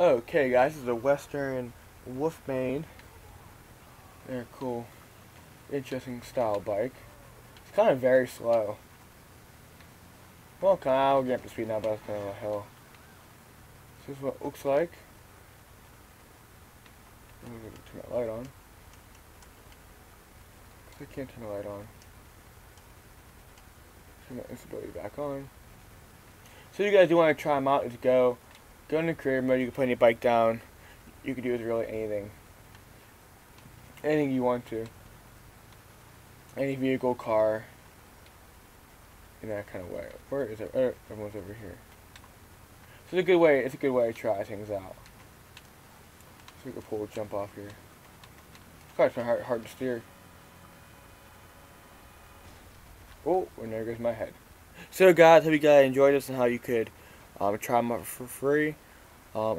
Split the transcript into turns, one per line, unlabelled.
Okay guys, this is a Western Wolfsbane. They're cool, interesting style bike. It's kind of very slow. Well, kind of, I'll get up to speed now, but it's kind of a hill. This is what it looks like. I'm gonna turn that light on. I can't turn the light on. Turn my instability back on. So you guys do want to try them out, is go go into career mode, you can put any bike down. You can do with really anything. Anything you want to. Any vehicle, car. In that kind of way. Where is it? Oh, everyone's over here. So it's a good way it's a good way to try things out. So we can pull a jump off here. It's quite hard hard to steer. Oh, and there goes my head. So guys, hope you guys enjoyed this and how you could um, try them out for free. Um,